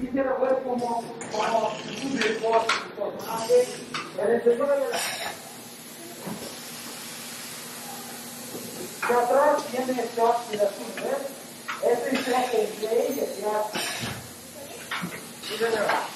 quisiera ver cómo, cómo un deporte, personaje, en el segundo de la que atrás tiene shot y la ¿ves? Este es de el shot. Y de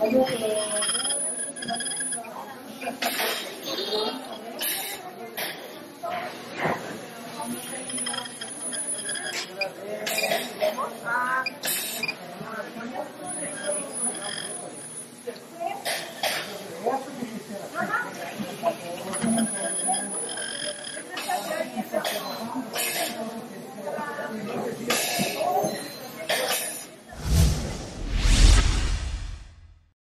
Bye.